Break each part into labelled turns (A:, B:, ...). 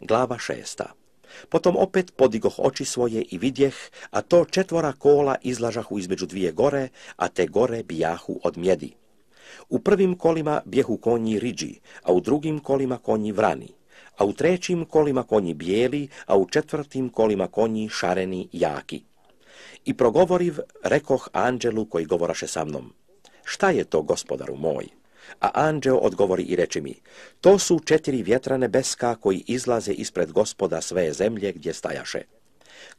A: Glava šesta. Potom opet podigoh oči svoje i vidjeh, a to četvora kola izlažahu između dvije gore, a te gore bijahu od mjedi. U prvim kolima bjehu konji riđi, a u drugim kolima konji vrani, a u trećim kolima konji bijeli, a u četvrtim kolima konji šareni jaki. I progovoriv, rekoh anđelu koji govoraše sa mnom, šta je to, gospodaru moj? A anđeo odgovori i reči mi, to su četiri vjetra nebeska koji izlaze ispred gospoda sve zemlje gdje stajaše.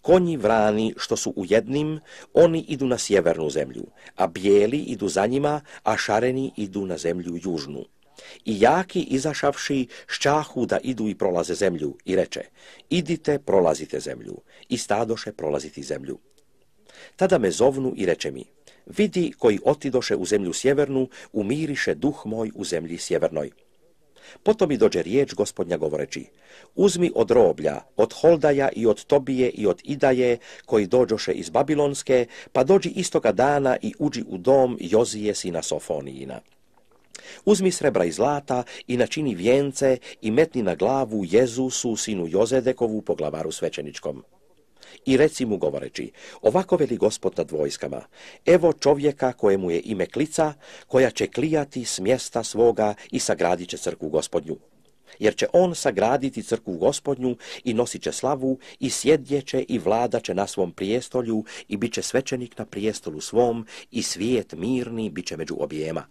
A: Konji vrani što su u jednim, oni idu na sjevernu zemlju, a bijeli idu za njima, a šareni idu na zemlju južnu. I jaki izašavši šćahu da idu i prolaze zemlju i reče, idite prolazite zemlju i stadoše prolaziti zemlju. Tada me zovnu i reče mi, vidi koji otidoše u zemlju sjevernu, umiriše duh moj u zemlji sjevernoj. Potom mi dođe riječ gospodnja govoreći, uzmi od roblja, od Holdaja i od Tobije i od Idaje, koji dođoše iz Babilonske, pa dođi istoga dana i uđi u dom Jozije sina Sofonijina. Uzmi srebra i zlata i načini vijence i metni na glavu Jezusu, sinu Jozedekovu, po glavaru svećeničkom. I reci mu govoreći, ovako veli gospod nad vojskama, evo čovjeka kojemu je ime klica, koja će klijati s mjesta svoga i sagradit će crkvu gospodnju. Jer će on sagraditi crkvu gospodnju i nosit će slavu i sjedjeće i vladat će na svom prijestolju i bit će svećenik na prijestolu svom i svijet mirni bit će među obijema.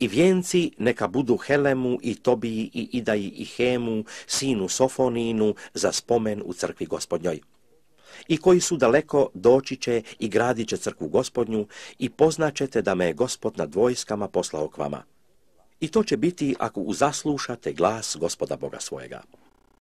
A: I vijenci neka budu Helemu i Tobiji i Idaji i Hemu, sinu Sofoninu, za spomen u crkvi gospodnjoj i koji su daleko doći će i gradit će crkvu gospodnju i poznaćete da me je gospod nad vojskama poslao k vama. I to će biti ako uzaslušate glas gospoda Boga svojega.